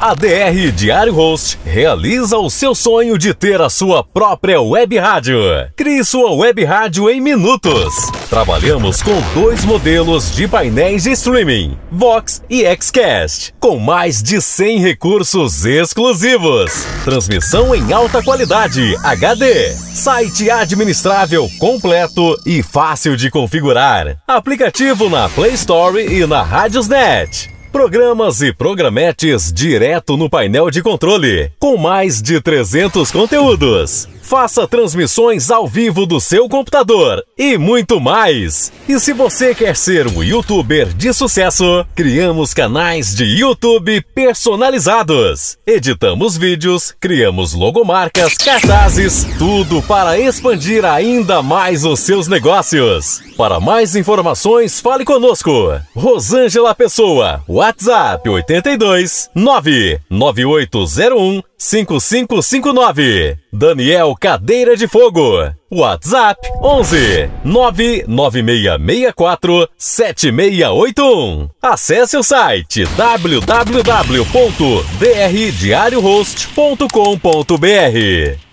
A DR Diário Host realiza o seu sonho de ter a sua própria web rádio. Crie sua web rádio em minutos. Trabalhamos com dois modelos de painéis de streaming, Vox e Xcast, com mais de 100 recursos exclusivos. Transmissão em alta qualidade, HD. Site administrável completo e fácil de configurar. Aplicativo na Play Store e na Radiosnet. Programas e programetes direto no painel de controle, com mais de 300 conteúdos. Faça transmissões ao vivo do seu computador e muito mais. E se você quer ser um youtuber de sucesso, criamos canais de YouTube personalizados. Editamos vídeos, criamos logomarcas, cartazes, tudo para expandir ainda mais os seus negócios. Para mais informações, fale conosco. Rosângela Pessoa, WhatsApp 82 99801 5559. Daniel Cadeira de Fogo. WhatsApp 11 99664 7681. Acesse o site www.drdiariohost.com.br.